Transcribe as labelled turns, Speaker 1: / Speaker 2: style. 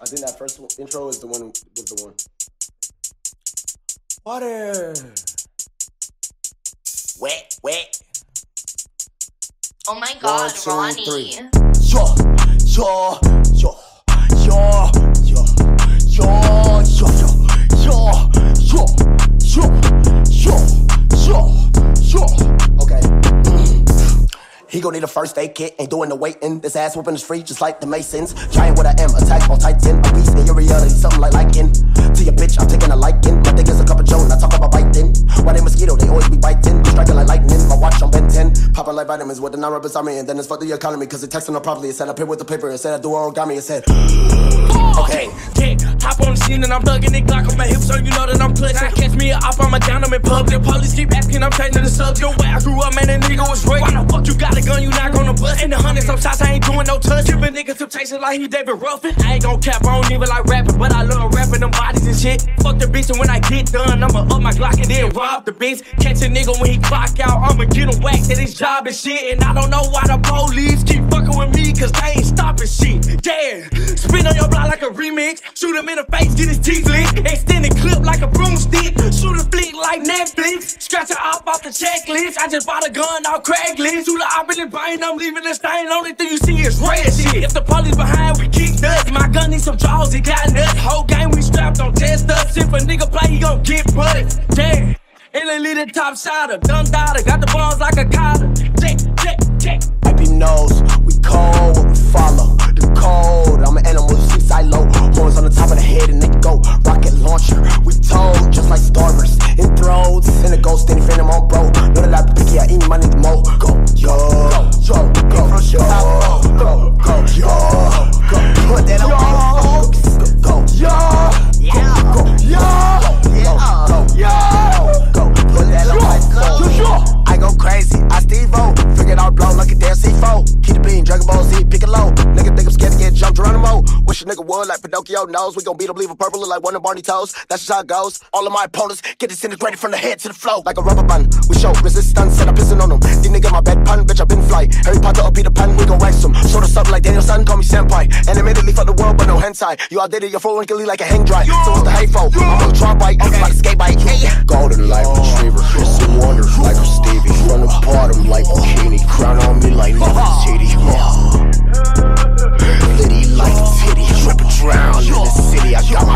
Speaker 1: I think that first intro is the one was the one. Water.
Speaker 2: Wet, wet.
Speaker 3: Oh my god,
Speaker 1: two,
Speaker 3: Ronnie.
Speaker 1: three.
Speaker 2: Yo, yo, yo, yo, yo, yo, He gon' need a first aid kit, ain't doing the waiting. This ass whooping is free, just like the Masons. Giant with a M, attack on Titan. A beast in your reality, something like liking. To your bitch, I'm 10. Popping like vitamins with the non beside me, and then it's fuck the economy, cause it texting up properly. It said I pay with the paper, it said I do origami, it said. Okay,
Speaker 4: Dick, hop on the scene and I'm thugging it Glock on my hips so you know that I'm clutching. Catch me up, I'm a down, I'm in public. Police keep asking, I'm changing the subject. Way I grew up, man, that nigga was raped. Why the fuck you got a gun, you not gonna bust In the hundred, some shots, I ain't doing no touch. Giving niggas temptation like he David Ruffin. I ain't gon' cap, I don't even like rapping But I love rapping them bodies and shit. Fuck the bitch and when I get done I'ma up my Glock and then rob the bitch. Catch a nigga when he clock out I'ma get him whacked at his job and shit. And I don't know why the police keep fucking with me Cause they ain't stopping shit. Yeah, spin on your block like a remix. Shoot him in the face, get his teeth licked. Extended clip like a broomstick. Shoot a flick like Netflix. Scratch it off off the checklist. I just bought a gun off Craigslist. Shoot a op in the brain, I'm leaving the stain. Only thing you see is red shit. If the police behind, we kick nuts My gun needs some jaws, it got nuts. Whole game we strapped, don't test us If a nigga play, he gon' get butt. Yeah Lead the top shotter, dumb daughter, got the balls like a collar. Check, check, check.
Speaker 2: wipe nose. We cold, Wish a nigga would like Pinocchio knows. We gon' beat him, leave him purple, look like one of Barney toes. That's just how it goes. All of my opponents get disintegrated from the head to the flow. Like a rubber band, we show resistance, and I'm pissing on them. These nigga my bed pun, bitch, I been fly. Harry Potter or Peter Pan, we gon' wax them. Sort of something like Daniel-san, call me senpai. And admittedly fuck the world, but no hentai. You outdated your phone wrinkly like a hang dry. So what's the hateful? I'm on a try bike, like a skate bike. Yeah.
Speaker 1: Golden light retriever, missing wonder like I'm Stevie. From the bottom like a bikini, crown on me like Nefertiti. I got